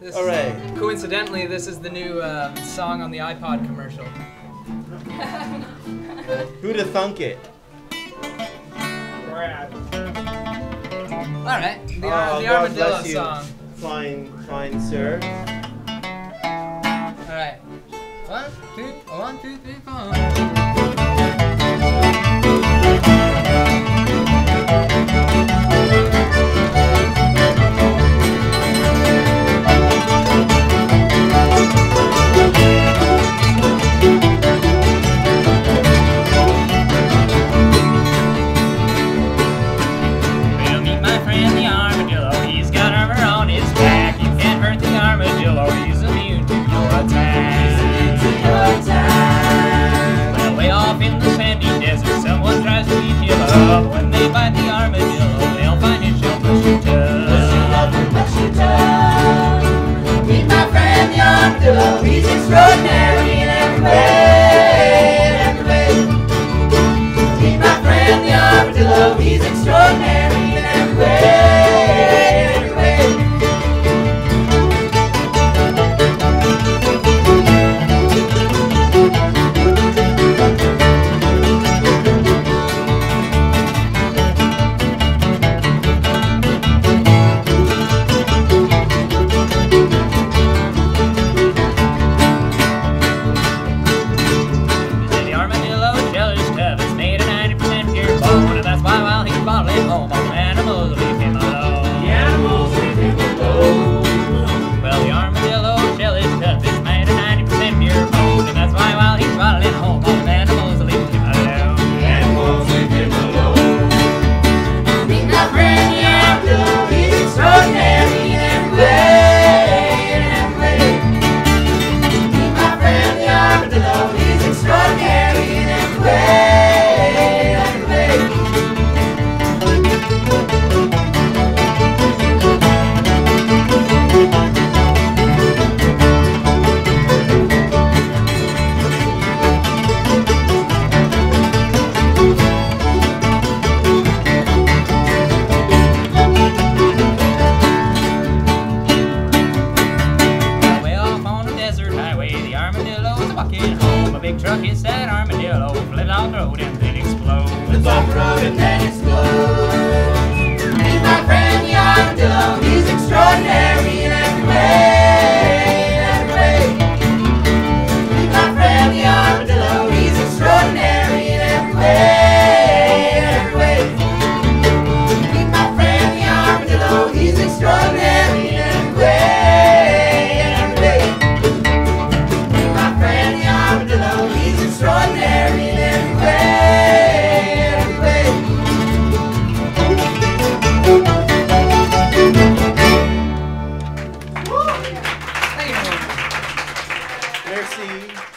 This All right. Coincidentally, this is the new um, song on the iPod commercial. Who'd have thunk it? Brad. All right. The, uh, oh, the armadillo song. Fine, fine, sir. All right. One, two, one, two, three, four. He's extraordinary in every way. Oh. desert highway, the armadillo armadillo's walking home. A big truck hits that armadillo, flips off the road and then explodes. It's off road and then explodes. Merci.